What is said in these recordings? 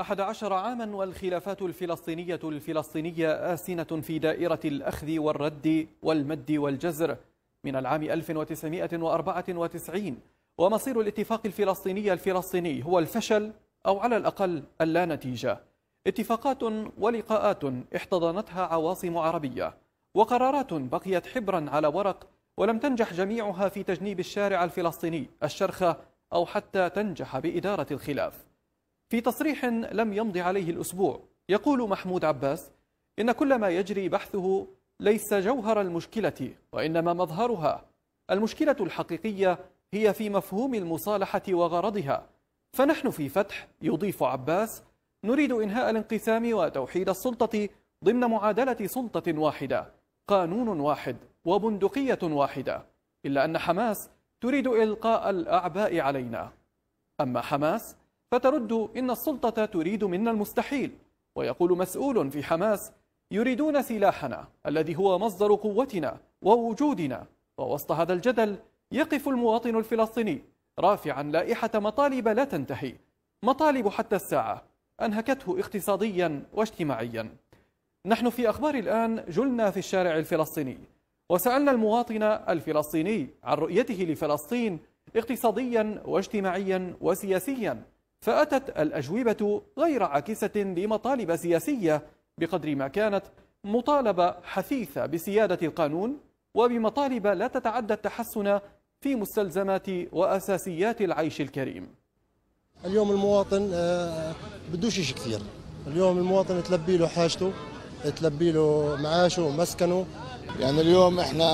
أحد عشر عاما والخلافات الفلسطينية الفلسطينية آسنة في دائرة الأخذ والرد والمد والجزر من العام 1994 ومصير الاتفاق الفلسطيني الفلسطيني هو الفشل أو على الأقل اللا نتيجة. اتفاقات ولقاءات احتضنتها عواصم عربية. وقرارات بقيت حبرا على ورق ولم تنجح جميعها في تجنيب الشارع الفلسطيني الشرخة أو حتى تنجح بإدارة الخلاف. في تصريح لم يمض عليه الأسبوع. يقول محمود عباس إن كل ما يجري بحثه ليس جوهر المشكلة وإنما مظهرها. المشكلة الحقيقية هي في مفهوم المصالحة وغرضها. فنحن في فتح يضيف عباس نريد إنهاء الانقسام وتوحيد السلطة ضمن معادلة سلطة واحدة قانون واحد وبندقية واحدة. إلا أن حماس تريد إلقاء الأعباء علينا. أما حماس فترد إن السلطة تريد منا المستحيل. ويقول مسؤول في حماس يريدون سلاحنا الذي هو مصدر قوتنا ووجودنا. ووسط هذا الجدل يقف المواطن الفلسطيني رافعا لائحة مطالب لا تنتهي مطالب حتى الساعة. أنهكته اقتصاديا واجتماعيا. نحن في أخبار الآن جلنا في الشارع الفلسطيني. وسألنا المواطن الفلسطيني عن رؤيته لفلسطين اقتصاديا واجتماعيا وسياسيا. فأتت الأجوبة غير عاكسة لمطالب سياسية بقدر ما كانت مطالبة حثيثة بسيادة القانون وبمطالب لا تتعدى التحسن في مستلزمات وأساسيات العيش الكريم. اليوم المواطن آه، بدوش شيء كثير. اليوم المواطن تلبي له حاجته تلبي له معاشه ومسكنه. يعني اليوم إحنا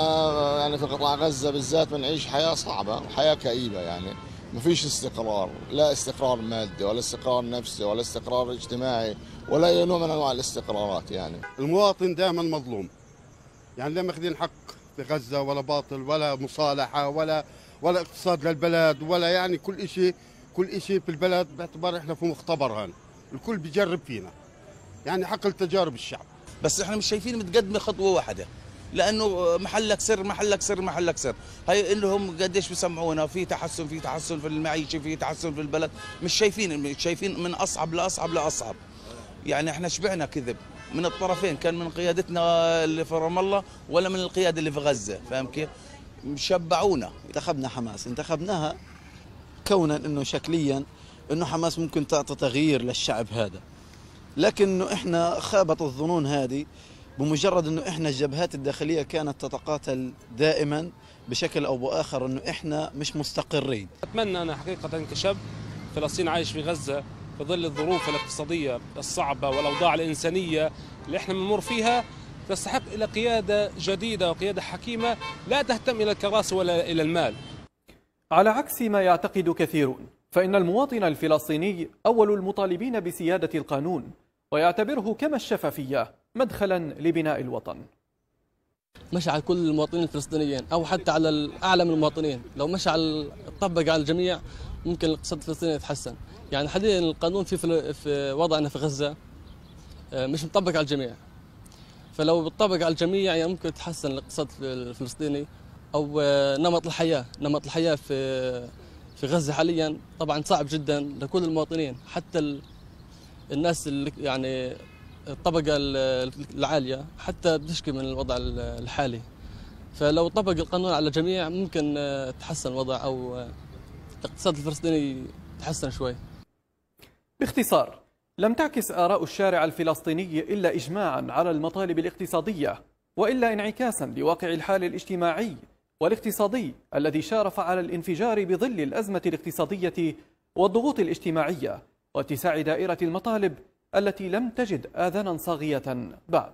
يعني في قطاع غزة بالذات بنعيش حياة صعبة وحياه كئيبة يعني. ما فيش استقرار لا استقرار مادي ولا استقرار نفسي ولا استقرار اجتماعي ولا أي نوع من أنواع الاستقرارات يعني. المواطن دائما مظلوم. يعني لا ماخذين حق في غزة ولا باطل ولا مصالحة ولا ولا اقتصاد للبلد ولا يعني كل شيء كل شيء في البلد باعتبار إحنا في مختبر هان الكل بيجرب فينا. يعني حق التجارب الشعب. بس إحنا مش شايفين متقدمة خطوة واحدة. لأنه محلك سر محلك سر محلك سر. هي إنهم قديش بيسمعونا في تحسن في تحسن في المعيشة في تحسن في البلد. مش شايفين مش شايفين من أصعب لأصعب لأصعب. يعني إحنا شبعنا كذب. من الطرفين كان من قيادتنا اللي في رام الله ولا من القيادة اللي في غزة فاهم كيف؟ شبعونا. انتخبنا حماس. انتخبناها كونا إنه شكليا إنه حماس ممكن تعطي تغيير للشعب هذا. لكنه إحنا خابت الظنون هذه بمجرد إنه إحنا الجبهات الداخلية كانت تتقاتل دائما بشكل أو بآخر إنه إحنا مش مستقرين. أتمنى أنا حقيقة كشاب فلسطين عايش في غزة في ظل الظروف الاقتصادية الصعبة والأوضاع الإنسانية اللي إحنا بنمر فيها تستحق إلى قيادة جديدة وقيادة حكيمة لا تهتم إلى الكراسي ولا إلى المال. على عكس ما يعتقد كثيرون فإن المواطن الفلسطيني أول المطالبين بسيادة القانون ويعتبره كما الشفافية. مدخلا لبناء الوطن. مشى على كل المواطنين الفلسطينيين أو حتى على الاعلى من المواطنين. لو مشى على طبق على الجميع ممكن الاقتصاد الفلسطيني يتحسن. يعني حاليا القانون في في وضعنا في غزة آه، مش مطبق على الجميع. فلو بتطبق على الجميع يعني ممكن يتحسن الاقتصاد الفلسطيني أو آه، نمط الحياة. نمط الحياة في في غزة حاليا طبعا صعب جدا لكل المواطنين. حتى الناس اللي يعني الطبقة العالية حتى بتشكي من الوضع الحالي. فلو طبق القانون على الجميع ممكن آه، تحسن الوضع أو آه، الاقتصاد الفلسطيني تحسن شوي. باختصار لم تعكس آراء الشارع الفلسطيني إلا إجماعا على المطالب الاقتصادية وإلا انعكاسا لواقع الحال الاجتماعي والاقتصادي الذي شارف على الانفجار بظل الأزمة الاقتصادية والضغوط الاجتماعية واتساع دائرة المطالب التي لم تجد آذانا صاغية بعد.